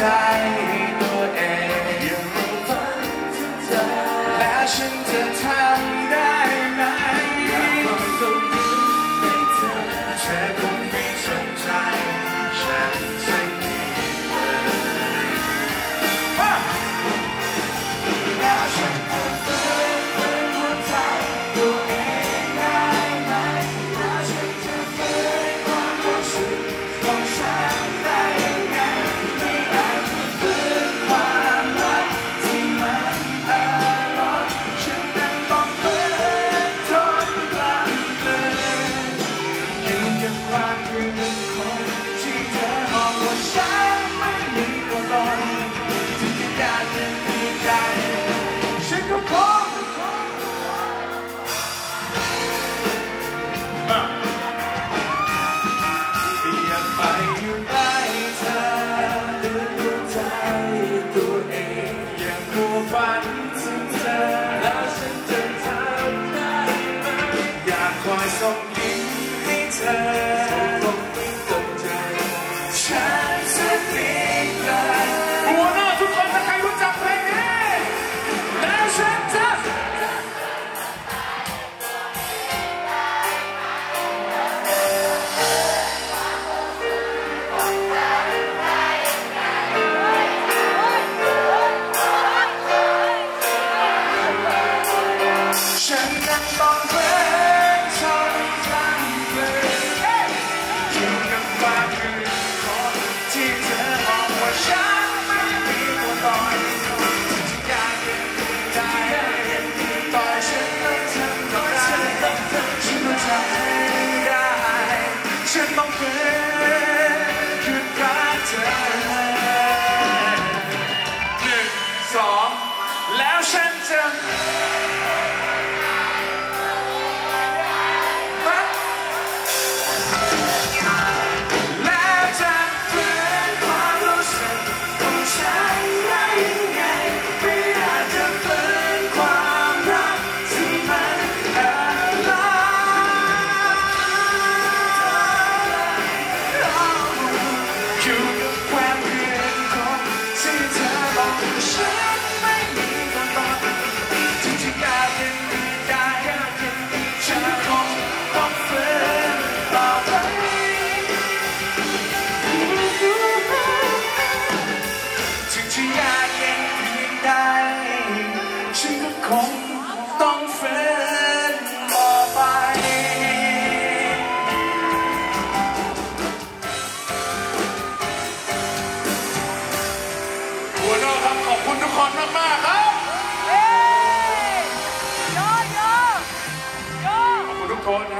ใจตัวเองอย่ารู้ฝันใจและฉันจะทำได้ promise of being eternal.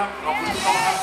上，老夫就。